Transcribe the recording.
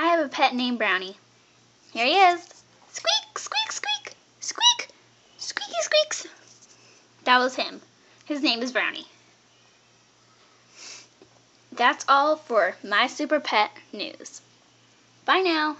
I have a pet named Brownie. Here he is. Squeak! Squeak! Squeak! Squeak! Squeaky squeaks! That was him. His name is Brownie. That's all for my super pet news. Bye now.